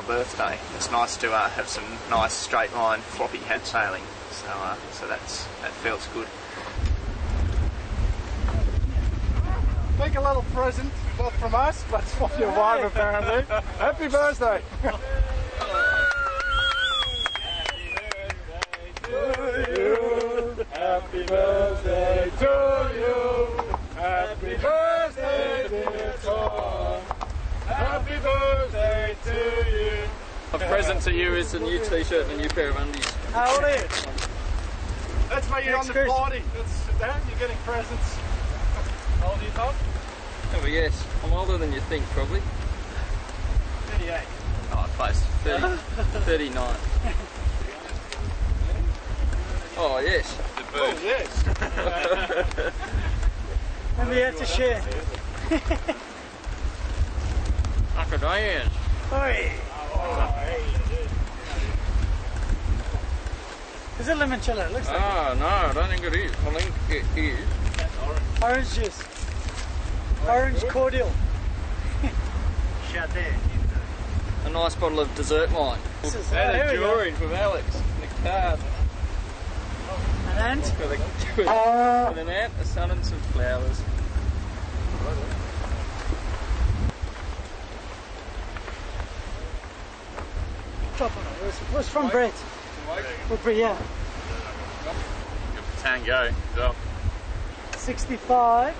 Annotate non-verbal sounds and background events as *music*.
my birthday. It's nice to uh, have some nice straight line floppy head sailing. So uh, so that's that feels good. Make a little present, not from us, but from your wife apparently. Happy birthday! Happy birthday to you. Happy birthday, dear Tom. Happy birthday to you. A present to you is a new t-shirt and a new pair of undies. How old are you? That's why you're Next on the person. party. That's that. You're getting presents. How old are you, Tom? Oh, but yes, I'm older than you think, probably. 38. Oh, close. 30, *laughs* 39. Oh, yes. Oh, yes. And we have to share. Macadamias. Oi. Is it limoncello? It looks like Ah, no, I don't think it is. I think it is. orange juice. Orange cordial. *laughs* A nice bottle of dessert wine. This is, And here a we go. jewellery from Alex in the car. An ant. With, a, with, with an ant, a sun and some flowers. Top on it. It it was from Brett. Well, Brett, yeah. Tango. So 65.